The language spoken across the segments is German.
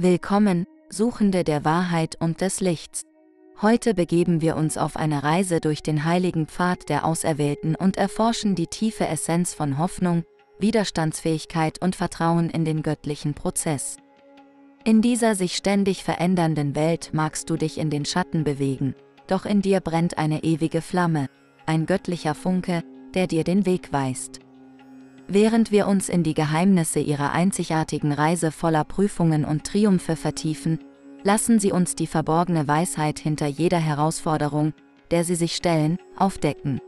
Willkommen, Suchende der Wahrheit und des Lichts. Heute begeben wir uns auf eine Reise durch den heiligen Pfad der Auserwählten und erforschen die tiefe Essenz von Hoffnung, Widerstandsfähigkeit und Vertrauen in den göttlichen Prozess. In dieser sich ständig verändernden Welt magst du dich in den Schatten bewegen, doch in dir brennt eine ewige Flamme, ein göttlicher Funke, der dir den Weg weist. Während wir uns in die Geheimnisse ihrer einzigartigen Reise voller Prüfungen und Triumphe vertiefen, lassen sie uns die verborgene Weisheit hinter jeder Herausforderung, der sie sich stellen, aufdecken.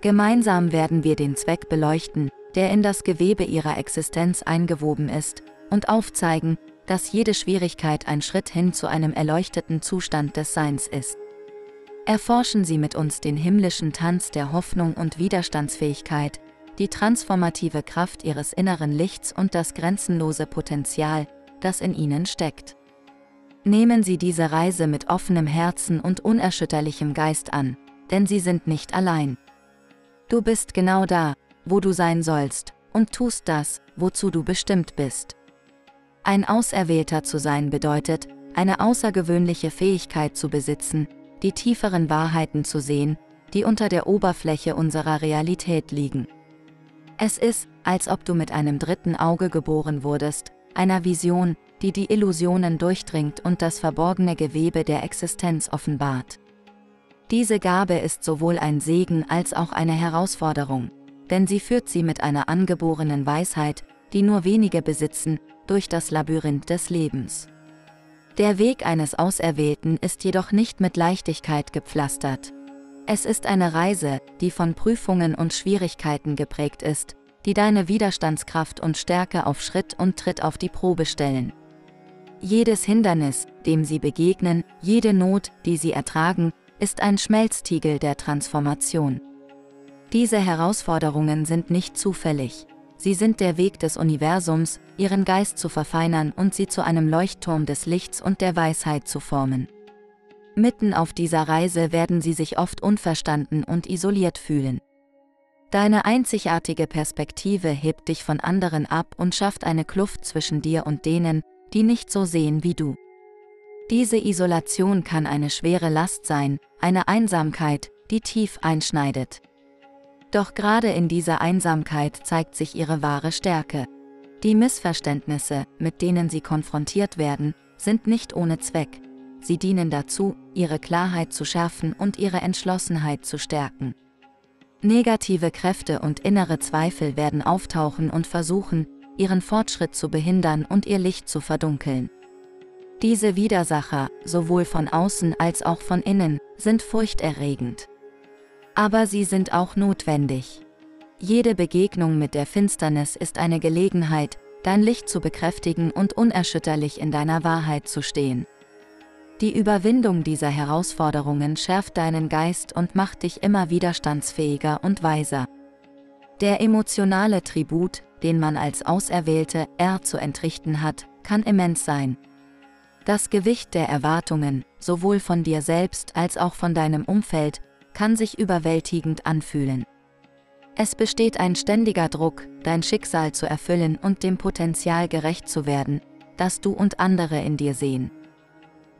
Gemeinsam werden wir den Zweck beleuchten, der in das Gewebe ihrer Existenz eingewoben ist, und aufzeigen, dass jede Schwierigkeit ein Schritt hin zu einem erleuchteten Zustand des Seins ist. Erforschen Sie mit uns den himmlischen Tanz der Hoffnung und Widerstandsfähigkeit, die transformative Kraft ihres inneren Lichts und das grenzenlose Potenzial, das in ihnen steckt. Nehmen Sie diese Reise mit offenem Herzen und unerschütterlichem Geist an, denn Sie sind nicht allein. Du bist genau da, wo du sein sollst, und tust das, wozu du bestimmt bist. Ein Auserwählter zu sein bedeutet, eine außergewöhnliche Fähigkeit zu besitzen, die tieferen Wahrheiten zu sehen, die unter der Oberfläche unserer Realität liegen. Es ist, als ob du mit einem dritten Auge geboren wurdest, einer Vision, die die Illusionen durchdringt und das verborgene Gewebe der Existenz offenbart. Diese Gabe ist sowohl ein Segen als auch eine Herausforderung, denn sie führt sie mit einer angeborenen Weisheit, die nur wenige besitzen, durch das Labyrinth des Lebens. Der Weg eines Auserwählten ist jedoch nicht mit Leichtigkeit gepflastert. Es ist eine Reise, die von Prüfungen und Schwierigkeiten geprägt ist, die deine Widerstandskraft und Stärke auf Schritt und Tritt auf die Probe stellen. Jedes Hindernis, dem sie begegnen, jede Not, die sie ertragen, ist ein Schmelztiegel der Transformation. Diese Herausforderungen sind nicht zufällig. Sie sind der Weg des Universums, ihren Geist zu verfeinern und sie zu einem Leuchtturm des Lichts und der Weisheit zu formen. Mitten auf dieser Reise werden sie sich oft unverstanden und isoliert fühlen. Deine einzigartige Perspektive hebt dich von anderen ab und schafft eine Kluft zwischen dir und denen, die nicht so sehen wie du. Diese Isolation kann eine schwere Last sein, eine Einsamkeit, die tief einschneidet. Doch gerade in dieser Einsamkeit zeigt sich ihre wahre Stärke. Die Missverständnisse, mit denen sie konfrontiert werden, sind nicht ohne Zweck, Sie dienen dazu, ihre Klarheit zu schärfen und ihre Entschlossenheit zu stärken. Negative Kräfte und innere Zweifel werden auftauchen und versuchen, ihren Fortschritt zu behindern und ihr Licht zu verdunkeln. Diese Widersacher, sowohl von außen als auch von innen, sind furchterregend. Aber sie sind auch notwendig. Jede Begegnung mit der Finsternis ist eine Gelegenheit, dein Licht zu bekräftigen und unerschütterlich in deiner Wahrheit zu stehen. Die Überwindung dieser Herausforderungen schärft deinen Geist und macht dich immer widerstandsfähiger und weiser. Der emotionale Tribut, den man als Auserwählte R zu entrichten hat, kann immens sein. Das Gewicht der Erwartungen, sowohl von dir selbst als auch von deinem Umfeld, kann sich überwältigend anfühlen. Es besteht ein ständiger Druck, dein Schicksal zu erfüllen und dem Potenzial gerecht zu werden, das du und andere in dir sehen.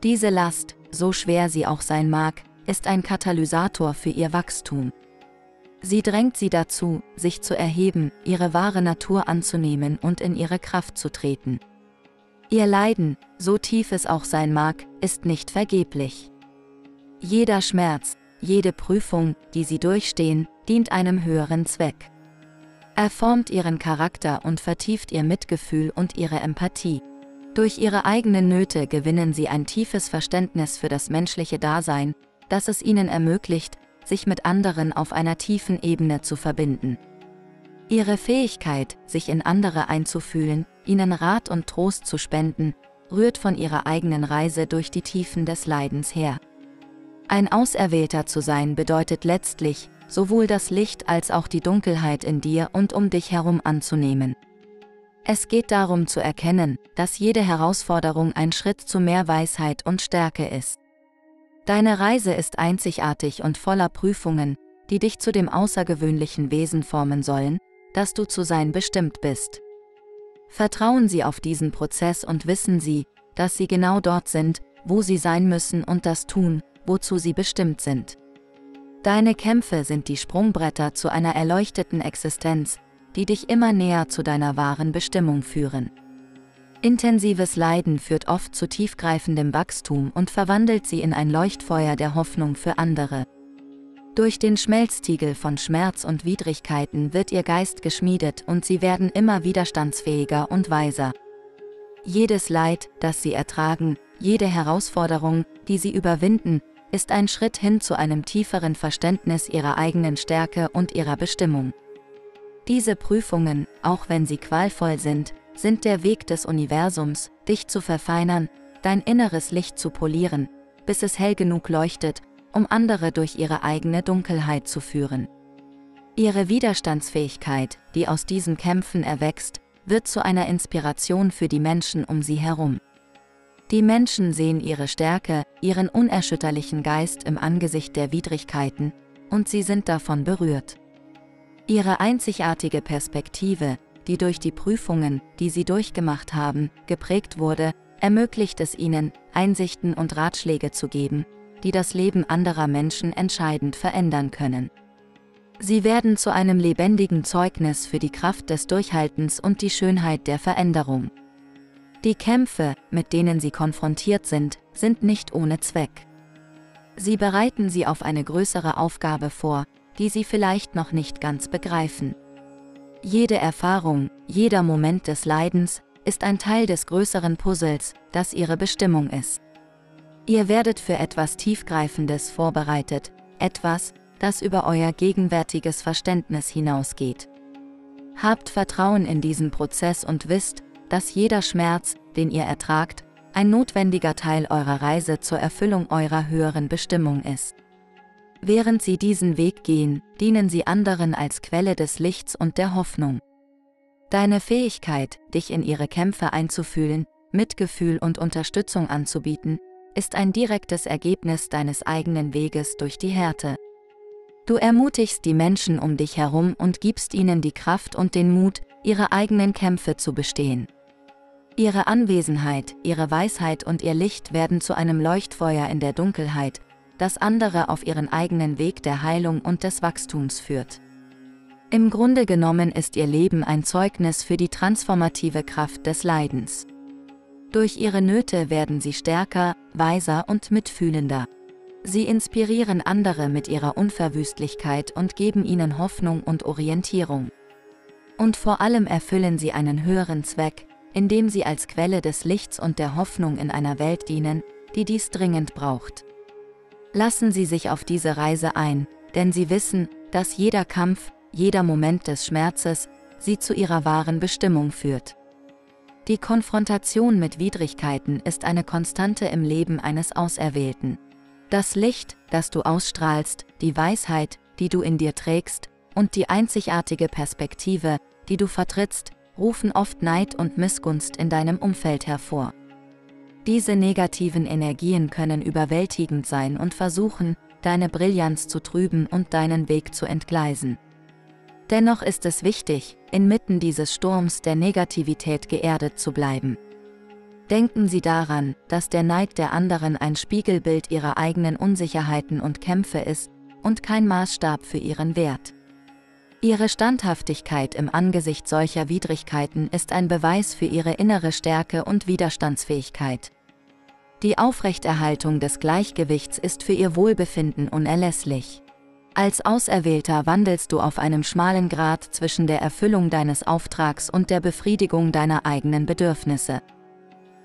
Diese Last, so schwer sie auch sein mag, ist ein Katalysator für ihr Wachstum. Sie drängt sie dazu, sich zu erheben, ihre wahre Natur anzunehmen und in ihre Kraft zu treten. Ihr Leiden, so tief es auch sein mag, ist nicht vergeblich. Jeder Schmerz, jede Prüfung, die sie durchstehen, dient einem höheren Zweck. Er formt ihren Charakter und vertieft ihr Mitgefühl und ihre Empathie. Durch ihre eigenen Nöte gewinnen sie ein tiefes Verständnis für das menschliche Dasein, das es ihnen ermöglicht, sich mit anderen auf einer tiefen Ebene zu verbinden. Ihre Fähigkeit, sich in andere einzufühlen, ihnen Rat und Trost zu spenden, rührt von ihrer eigenen Reise durch die Tiefen des Leidens her. Ein Auserwählter zu sein bedeutet letztlich, sowohl das Licht als auch die Dunkelheit in dir und um dich herum anzunehmen. Es geht darum zu erkennen, dass jede Herausforderung ein Schritt zu mehr Weisheit und Stärke ist. Deine Reise ist einzigartig und voller Prüfungen, die dich zu dem außergewöhnlichen Wesen formen sollen, das du zu sein bestimmt bist. Vertrauen Sie auf diesen Prozess und wissen Sie, dass sie genau dort sind, wo sie sein müssen und das tun, wozu sie bestimmt sind. Deine Kämpfe sind die Sprungbretter zu einer erleuchteten Existenz, die dich immer näher zu deiner wahren Bestimmung führen. Intensives Leiden führt oft zu tiefgreifendem Wachstum und verwandelt sie in ein Leuchtfeuer der Hoffnung für andere. Durch den Schmelztiegel von Schmerz und Widrigkeiten wird ihr Geist geschmiedet und sie werden immer widerstandsfähiger und weiser. Jedes Leid, das sie ertragen, jede Herausforderung, die sie überwinden, ist ein Schritt hin zu einem tieferen Verständnis ihrer eigenen Stärke und ihrer Bestimmung. Diese Prüfungen, auch wenn sie qualvoll sind, sind der Weg des Universums, dich zu verfeinern, dein inneres Licht zu polieren, bis es hell genug leuchtet, um andere durch ihre eigene Dunkelheit zu führen. Ihre Widerstandsfähigkeit, die aus diesen Kämpfen erwächst, wird zu einer Inspiration für die Menschen um sie herum. Die Menschen sehen ihre Stärke, ihren unerschütterlichen Geist im Angesicht der Widrigkeiten, und sie sind davon berührt. Ihre einzigartige Perspektive, die durch die Prüfungen, die sie durchgemacht haben, geprägt wurde, ermöglicht es ihnen, Einsichten und Ratschläge zu geben, die das Leben anderer Menschen entscheidend verändern können. Sie werden zu einem lebendigen Zeugnis für die Kraft des Durchhaltens und die Schönheit der Veränderung. Die Kämpfe, mit denen sie konfrontiert sind, sind nicht ohne Zweck. Sie bereiten sie auf eine größere Aufgabe vor, die sie vielleicht noch nicht ganz begreifen. Jede Erfahrung, jeder Moment des Leidens ist ein Teil des größeren Puzzles, das ihre Bestimmung ist. Ihr werdet für etwas Tiefgreifendes vorbereitet, etwas, das über euer gegenwärtiges Verständnis hinausgeht. Habt Vertrauen in diesen Prozess und wisst, dass jeder Schmerz, den ihr ertragt, ein notwendiger Teil eurer Reise zur Erfüllung eurer höheren Bestimmung ist. Während sie diesen Weg gehen, dienen sie anderen als Quelle des Lichts und der Hoffnung. Deine Fähigkeit, dich in ihre Kämpfe einzufühlen, Mitgefühl und Unterstützung anzubieten, ist ein direktes Ergebnis deines eigenen Weges durch die Härte. Du ermutigst die Menschen um dich herum und gibst ihnen die Kraft und den Mut, ihre eigenen Kämpfe zu bestehen. Ihre Anwesenheit, ihre Weisheit und ihr Licht werden zu einem Leuchtfeuer in der Dunkelheit, das andere auf ihren eigenen Weg der Heilung und des Wachstums führt. Im Grunde genommen ist ihr Leben ein Zeugnis für die transformative Kraft des Leidens. Durch ihre Nöte werden sie stärker, weiser und mitfühlender. Sie inspirieren andere mit ihrer Unverwüstlichkeit und geben ihnen Hoffnung und Orientierung. Und vor allem erfüllen sie einen höheren Zweck, indem sie als Quelle des Lichts und der Hoffnung in einer Welt dienen, die dies dringend braucht. Lassen Sie sich auf diese Reise ein, denn Sie wissen, dass jeder Kampf, jeder Moment des Schmerzes, Sie zu Ihrer wahren Bestimmung führt. Die Konfrontation mit Widrigkeiten ist eine Konstante im Leben eines Auserwählten. Das Licht, das du ausstrahlst, die Weisheit, die du in dir trägst, und die einzigartige Perspektive, die du vertrittst, rufen oft Neid und Missgunst in deinem Umfeld hervor. Diese negativen Energien können überwältigend sein und versuchen, deine Brillanz zu trüben und deinen Weg zu entgleisen. Dennoch ist es wichtig, inmitten dieses Sturms der Negativität geerdet zu bleiben. Denken Sie daran, dass der Neid der anderen ein Spiegelbild ihrer eigenen Unsicherheiten und Kämpfe ist und kein Maßstab für ihren Wert. Ihre Standhaftigkeit im Angesicht solcher Widrigkeiten ist ein Beweis für ihre innere Stärke und Widerstandsfähigkeit. Die Aufrechterhaltung des Gleichgewichts ist für ihr Wohlbefinden unerlässlich. Als Auserwählter wandelst du auf einem schmalen Grat zwischen der Erfüllung deines Auftrags und der Befriedigung deiner eigenen Bedürfnisse.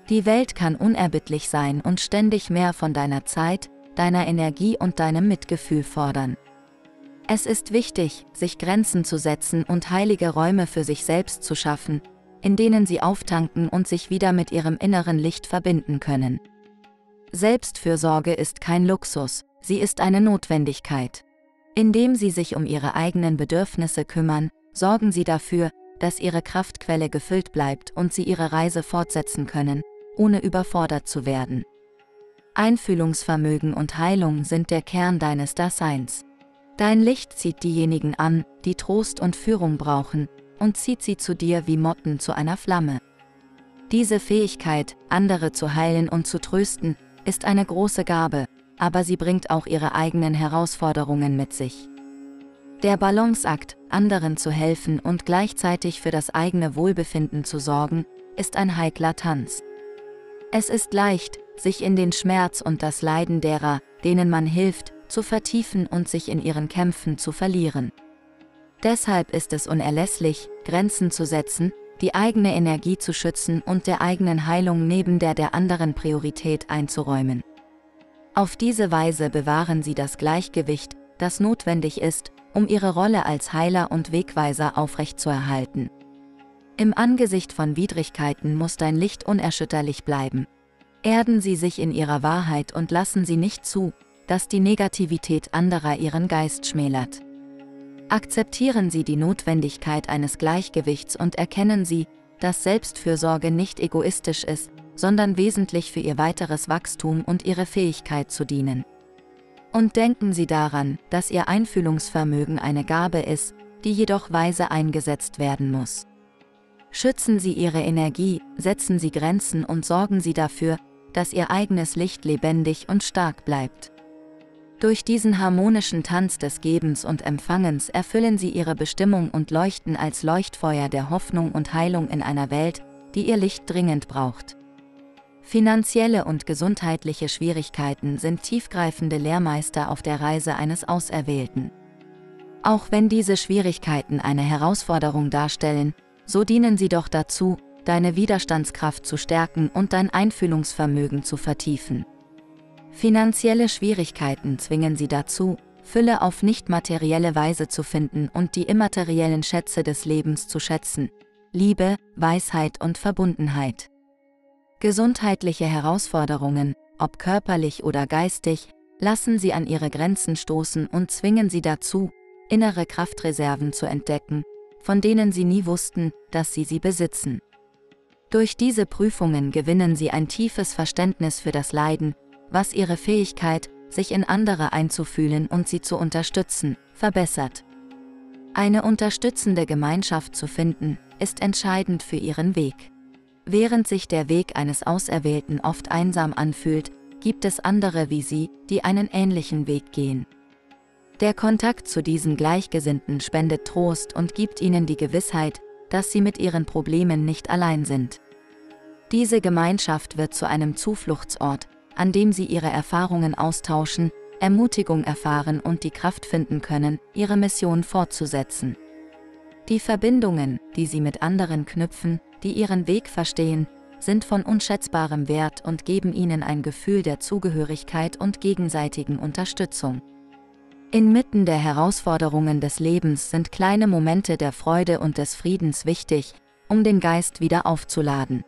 Die Welt kann unerbittlich sein und ständig mehr von deiner Zeit, deiner Energie und deinem Mitgefühl fordern. Es ist wichtig, sich Grenzen zu setzen und heilige Räume für sich selbst zu schaffen, in denen sie auftanken und sich wieder mit ihrem inneren Licht verbinden können. Selbstfürsorge ist kein Luxus, sie ist eine Notwendigkeit. Indem sie sich um ihre eigenen Bedürfnisse kümmern, sorgen sie dafür, dass ihre Kraftquelle gefüllt bleibt und sie ihre Reise fortsetzen können, ohne überfordert zu werden. Einfühlungsvermögen und Heilung sind der Kern deines Daseins. Dein Licht zieht diejenigen an, die Trost und Führung brauchen, und zieht sie zu dir wie Motten zu einer Flamme. Diese Fähigkeit, andere zu heilen und zu trösten, ist eine große Gabe, aber sie bringt auch ihre eigenen Herausforderungen mit sich. Der Balanceakt, anderen zu helfen und gleichzeitig für das eigene Wohlbefinden zu sorgen, ist ein heikler Tanz. Es ist leicht, sich in den Schmerz und das Leiden derer, denen man hilft, zu vertiefen und sich in ihren Kämpfen zu verlieren. Deshalb ist es unerlässlich, Grenzen zu setzen, die eigene Energie zu schützen und der eigenen Heilung neben der der anderen Priorität einzuräumen. Auf diese Weise bewahren sie das Gleichgewicht, das notwendig ist, um ihre Rolle als Heiler und Wegweiser aufrechtzuerhalten. Im Angesicht von Widrigkeiten muss dein Licht unerschütterlich bleiben. Erden Sie sich in Ihrer Wahrheit und lassen Sie nicht zu, dass die Negativität anderer Ihren Geist schmälert. Akzeptieren Sie die Notwendigkeit eines Gleichgewichts und erkennen Sie, dass Selbstfürsorge nicht egoistisch ist, sondern wesentlich für Ihr weiteres Wachstum und Ihre Fähigkeit zu dienen. Und denken Sie daran, dass Ihr Einfühlungsvermögen eine Gabe ist, die jedoch weise eingesetzt werden muss. Schützen Sie Ihre Energie, setzen Sie Grenzen und sorgen Sie dafür, dass Ihr eigenes Licht lebendig und stark bleibt. Durch diesen harmonischen Tanz des Gebens und Empfangens erfüllen Sie Ihre Bestimmung und leuchten als Leuchtfeuer der Hoffnung und Heilung in einer Welt, die Ihr Licht dringend braucht. Finanzielle und gesundheitliche Schwierigkeiten sind tiefgreifende Lehrmeister auf der Reise eines Auserwählten. Auch wenn diese Schwierigkeiten eine Herausforderung darstellen, so dienen sie doch dazu, deine Widerstandskraft zu stärken und dein Einfühlungsvermögen zu vertiefen. Finanzielle Schwierigkeiten zwingen sie dazu, Fülle auf nicht materielle Weise zu finden und die immateriellen Schätze des Lebens zu schätzen, Liebe, Weisheit und Verbundenheit. Gesundheitliche Herausforderungen, ob körperlich oder geistig, lassen sie an ihre Grenzen stoßen und zwingen sie dazu, innere Kraftreserven zu entdecken, von denen sie nie wussten, dass sie sie besitzen. Durch diese Prüfungen gewinnen sie ein tiefes Verständnis für das Leiden, was ihre Fähigkeit, sich in andere einzufühlen und sie zu unterstützen, verbessert. Eine unterstützende Gemeinschaft zu finden, ist entscheidend für ihren Weg. Während sich der Weg eines Auserwählten oft einsam anfühlt, gibt es andere wie sie, die einen ähnlichen Weg gehen. Der Kontakt zu diesen Gleichgesinnten spendet Trost und gibt ihnen die Gewissheit, dass sie mit ihren Problemen nicht allein sind. Diese Gemeinschaft wird zu einem Zufluchtsort, an dem sie ihre Erfahrungen austauschen, Ermutigung erfahren und die Kraft finden können, ihre Mission fortzusetzen. Die Verbindungen, die sie mit anderen knüpfen, die ihren Weg verstehen, sind von unschätzbarem Wert und geben ihnen ein Gefühl der Zugehörigkeit und gegenseitigen Unterstützung. Inmitten der Herausforderungen des Lebens sind kleine Momente der Freude und des Friedens wichtig, um den Geist wieder aufzuladen.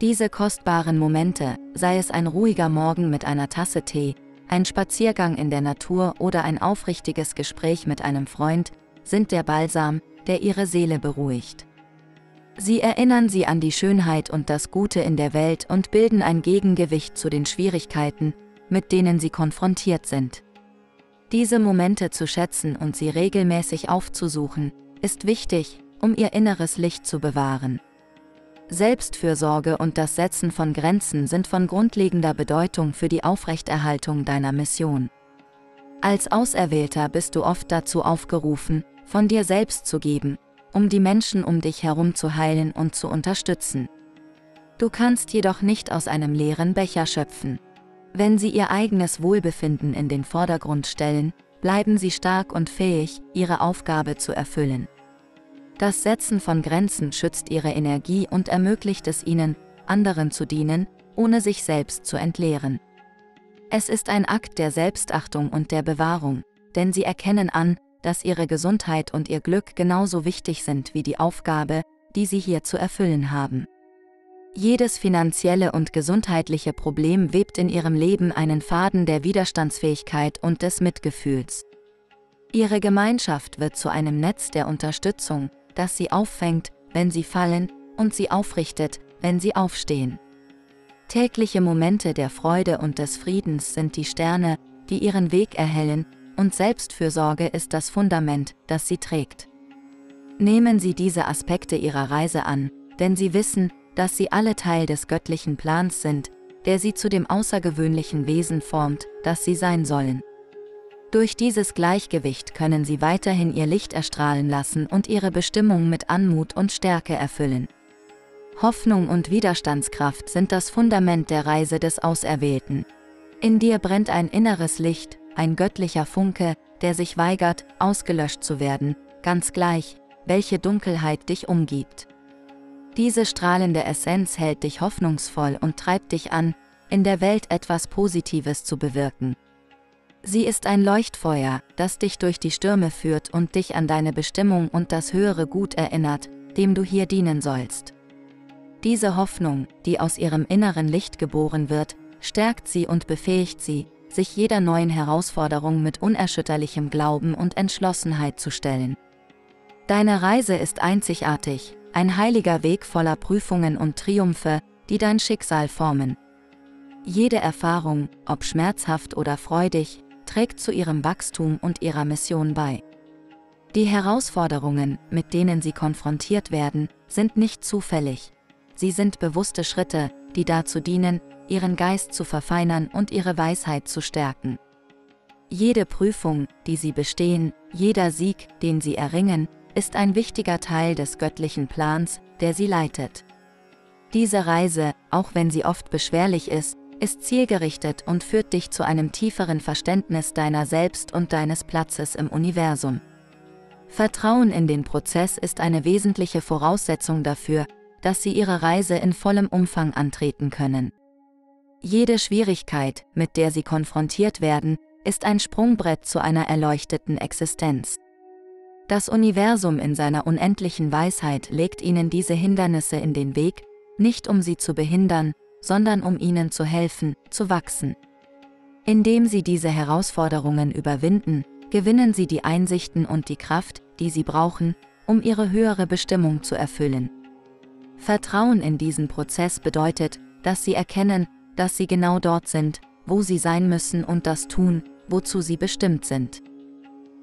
Diese kostbaren Momente, sei es ein ruhiger Morgen mit einer Tasse Tee, ein Spaziergang in der Natur oder ein aufrichtiges Gespräch mit einem Freund, sind der Balsam, der ihre Seele beruhigt. Sie erinnern sie an die Schönheit und das Gute in der Welt und bilden ein Gegengewicht zu den Schwierigkeiten, mit denen sie konfrontiert sind. Diese Momente zu schätzen und sie regelmäßig aufzusuchen, ist wichtig, um ihr inneres Licht zu bewahren. Selbstfürsorge und das Setzen von Grenzen sind von grundlegender Bedeutung für die Aufrechterhaltung deiner Mission. Als Auserwählter bist du oft dazu aufgerufen, von dir selbst zu geben, um die Menschen um dich herum zu heilen und zu unterstützen. Du kannst jedoch nicht aus einem leeren Becher schöpfen. Wenn sie ihr eigenes Wohlbefinden in den Vordergrund stellen, bleiben sie stark und fähig, ihre Aufgabe zu erfüllen. Das Setzen von Grenzen schützt ihre Energie und ermöglicht es ihnen, anderen zu dienen, ohne sich selbst zu entleeren. Es ist ein Akt der Selbstachtung und der Bewahrung, denn sie erkennen an, dass ihre Gesundheit und ihr Glück genauso wichtig sind wie die Aufgabe, die sie hier zu erfüllen haben. Jedes finanzielle und gesundheitliche Problem webt in ihrem Leben einen Faden der Widerstandsfähigkeit und des Mitgefühls. Ihre Gemeinschaft wird zu einem Netz der Unterstützung, das sie auffängt, wenn sie fallen, und sie aufrichtet, wenn sie aufstehen. Tägliche Momente der Freude und des Friedens sind die Sterne, die ihren Weg erhellen, und Selbstfürsorge ist das Fundament, das sie trägt. Nehmen Sie diese Aspekte Ihrer Reise an, denn Sie wissen, dass sie alle Teil des göttlichen Plans sind, der sie zu dem außergewöhnlichen Wesen formt, das sie sein sollen. Durch dieses Gleichgewicht können sie weiterhin ihr Licht erstrahlen lassen und ihre Bestimmung mit Anmut und Stärke erfüllen. Hoffnung und Widerstandskraft sind das Fundament der Reise des Auserwählten. In dir brennt ein inneres Licht, ein göttlicher Funke, der sich weigert, ausgelöscht zu werden, ganz gleich, welche Dunkelheit dich umgibt. Diese strahlende Essenz hält dich hoffnungsvoll und treibt dich an, in der Welt etwas Positives zu bewirken. Sie ist ein Leuchtfeuer, das dich durch die Stürme führt und dich an deine Bestimmung und das höhere Gut erinnert, dem du hier dienen sollst. Diese Hoffnung, die aus ihrem inneren Licht geboren wird, stärkt sie und befähigt sie, sich jeder neuen Herausforderung mit unerschütterlichem Glauben und Entschlossenheit zu stellen. Deine Reise ist einzigartig, ein heiliger Weg voller Prüfungen und Triumphe, die dein Schicksal formen. Jede Erfahrung, ob schmerzhaft oder freudig, trägt zu ihrem Wachstum und ihrer Mission bei. Die Herausforderungen, mit denen sie konfrontiert werden, sind nicht zufällig. Sie sind bewusste Schritte, die dazu dienen, ihren Geist zu verfeinern und ihre Weisheit zu stärken. Jede Prüfung, die sie bestehen, jeder Sieg, den sie erringen, ist ein wichtiger Teil des göttlichen Plans, der sie leitet. Diese Reise, auch wenn sie oft beschwerlich ist, ist zielgerichtet und führt dich zu einem tieferen Verständnis deiner selbst und deines Platzes im Universum. Vertrauen in den Prozess ist eine wesentliche Voraussetzung dafür, dass sie ihre Reise in vollem Umfang antreten können. Jede Schwierigkeit, mit der sie konfrontiert werden, ist ein Sprungbrett zu einer erleuchteten Existenz. Das Universum in seiner unendlichen Weisheit legt ihnen diese Hindernisse in den Weg, nicht um sie zu behindern, sondern um ihnen zu helfen, zu wachsen. Indem sie diese Herausforderungen überwinden, gewinnen sie die Einsichten und die Kraft, die sie brauchen, um ihre höhere Bestimmung zu erfüllen. Vertrauen in diesen Prozess bedeutet, dass sie erkennen, dass sie genau dort sind, wo sie sein müssen und das tun, wozu sie bestimmt sind.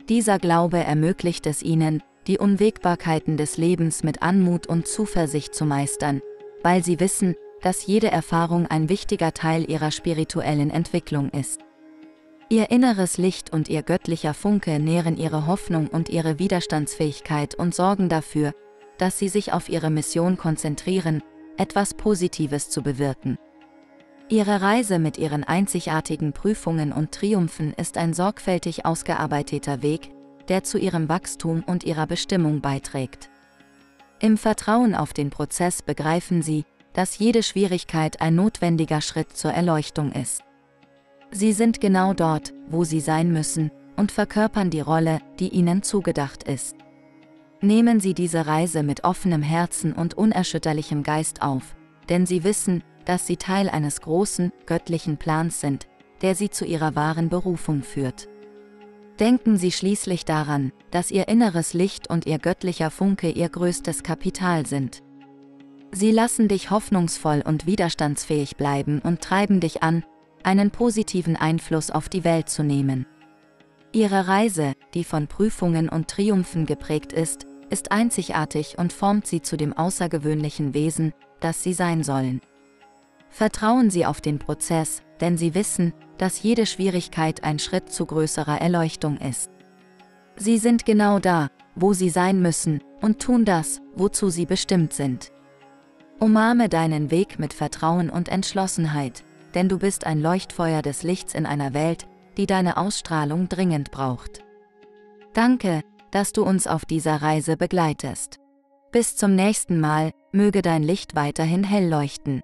Dieser Glaube ermöglicht es ihnen, die Unwägbarkeiten des Lebens mit Anmut und Zuversicht zu meistern, weil sie wissen, dass jede Erfahrung ein wichtiger Teil ihrer spirituellen Entwicklung ist. Ihr inneres Licht und ihr göttlicher Funke nähren ihre Hoffnung und ihre Widerstandsfähigkeit und sorgen dafür, dass sie sich auf ihre Mission konzentrieren, etwas Positives zu bewirken. Ihre Reise mit ihren einzigartigen Prüfungen und Triumphen ist ein sorgfältig ausgearbeiteter Weg, der zu ihrem Wachstum und ihrer Bestimmung beiträgt. Im Vertrauen auf den Prozess begreifen sie, dass jede Schwierigkeit ein notwendiger Schritt zur Erleuchtung ist. Sie sind genau dort, wo sie sein müssen, und verkörpern die Rolle, die ihnen zugedacht ist. Nehmen Sie diese Reise mit offenem Herzen und unerschütterlichem Geist auf, denn Sie wissen, dass sie Teil eines großen, göttlichen Plans sind, der sie zu ihrer wahren Berufung führt. Denken Sie schließlich daran, dass Ihr inneres Licht und Ihr göttlicher Funke Ihr größtes Kapital sind. Sie lassen dich hoffnungsvoll und widerstandsfähig bleiben und treiben dich an, einen positiven Einfluss auf die Welt zu nehmen. Ihre Reise, die von Prüfungen und Triumphen geprägt ist, ist einzigartig und formt sie zu dem außergewöhnlichen Wesen, das sie sein sollen. Vertrauen Sie auf den Prozess, denn Sie wissen, dass jede Schwierigkeit ein Schritt zu größerer Erleuchtung ist. Sie sind genau da, wo Sie sein müssen, und tun das, wozu Sie bestimmt sind. Umarme deinen Weg mit Vertrauen und Entschlossenheit, denn du bist ein Leuchtfeuer des Lichts in einer Welt, die deine Ausstrahlung dringend braucht. Danke, dass du uns auf dieser Reise begleitest. Bis zum nächsten Mal, möge dein Licht weiterhin hell leuchten.